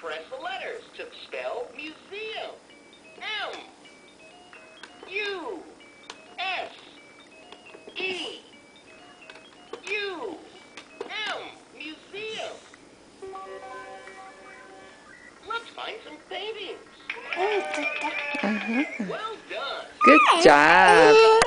press the letters to spell museum. M U S E U M museum. Let's find some paintings. Mm -hmm. Well done. Good job.